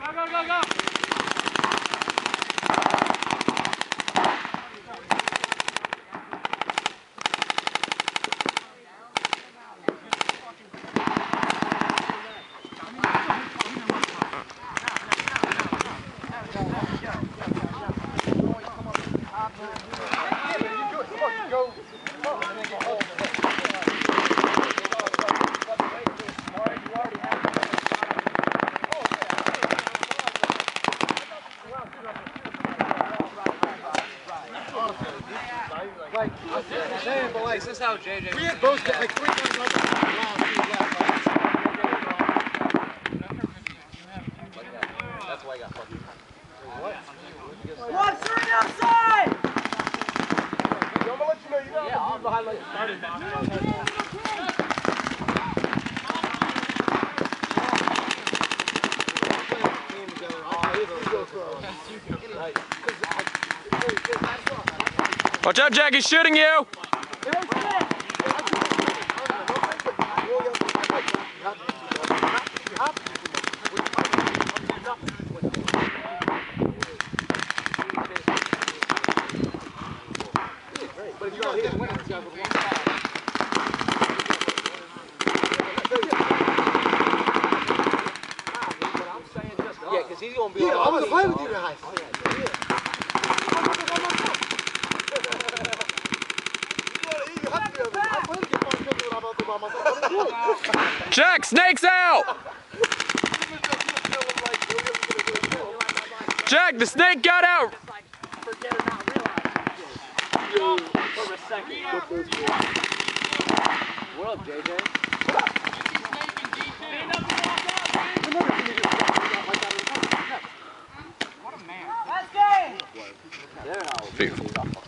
来来来来来来。Like, saying, but like, This is how JJ. we had both got like three guys the left. That's why I got fucking. One, three outside! I'm gonna let you know, you know, Yeah, I'm behind like started. Watch out, Jack, he's shooting you! Yeah, because he's gonna be Yeah, I'm gonna play with you guys. Jack, snakes out! Jack, the snake got out! Forget or not realize for a second. What up, JJ? Let's go! Beautiful.